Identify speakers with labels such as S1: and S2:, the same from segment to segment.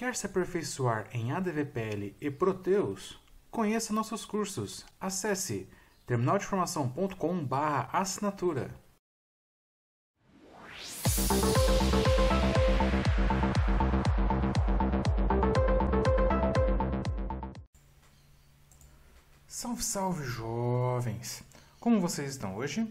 S1: Quer se aperfeiçoar em ADVPL e Proteus? Conheça nossos cursos. Acesse terminaldeformação.com/assinatura. Salve, salve, jovens! Como vocês estão hoje?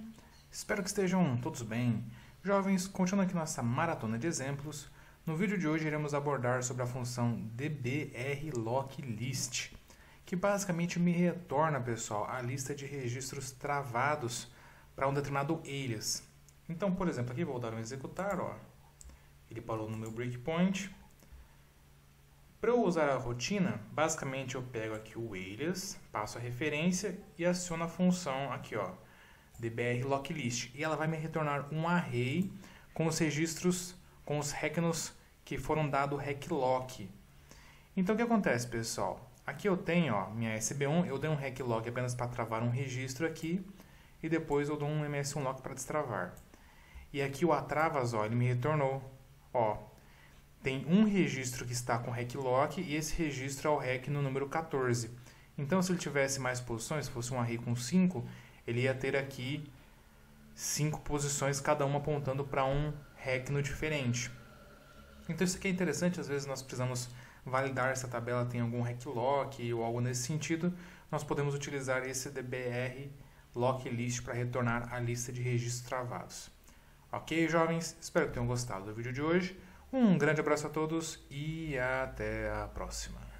S1: Espero que estejam todos bem. Jovens, continuando aqui nossa maratona de exemplos, no vídeo de hoje iremos abordar sobre a função dbrlocklist, que basicamente me retorna, pessoal, a lista de registros travados para um determinado alias. Então, por exemplo, aqui vou dar um executar, ó. Ele parou no meu breakpoint. Para eu usar a rotina, basicamente eu pego aqui o alias, passo a referência e aciono a função aqui, ó, dbrlocklist. E ela vai me retornar um array com os registros, com os recnos que foram dado hacklock. Então o que acontece, pessoal? Aqui eu tenho, ó, minha SB1, eu dei um hacklock apenas para travar um registro aqui e depois eu dou um MS1 lock para destravar. E aqui o atravas, ó, ele me retornou, ó, tem um registro que está com REC lock e esse registro é o REC no número 14. Então, se ele tivesse mais posições, se fosse um array com 5, ele ia ter aqui 5 posições, cada uma apontando para um REC no diferente. Então, isso aqui é interessante, às vezes nós precisamos validar se a tabela tem algum REC lock ou algo nesse sentido, nós podemos utilizar esse DBR lock list para retornar a lista de registros travados. Ok, jovens? Espero que tenham gostado do vídeo de hoje. Um grande abraço a todos e até a próxima.